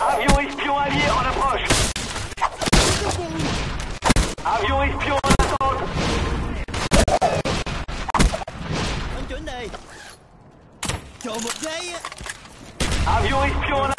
Avion espion allié en approche. Avion espion en attente. Avion espion en attente.